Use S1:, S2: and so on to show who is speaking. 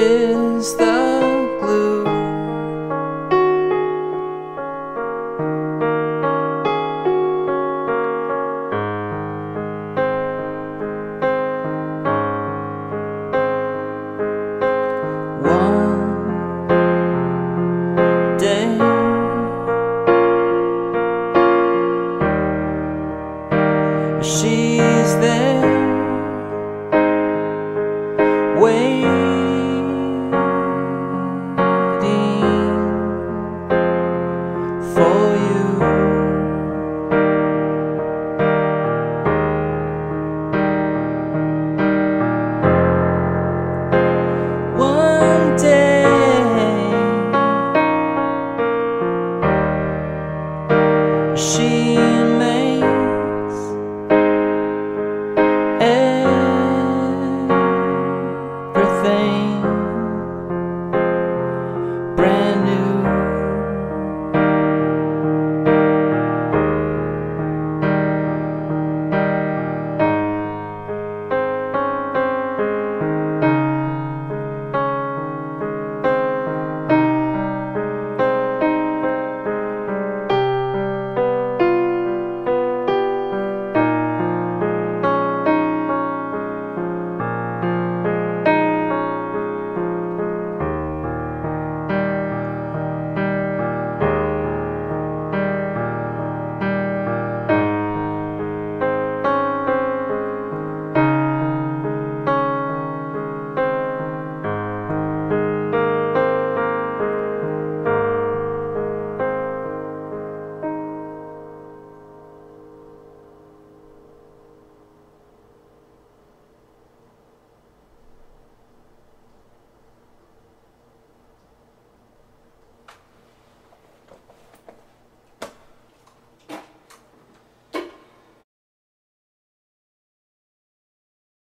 S1: Is the 心。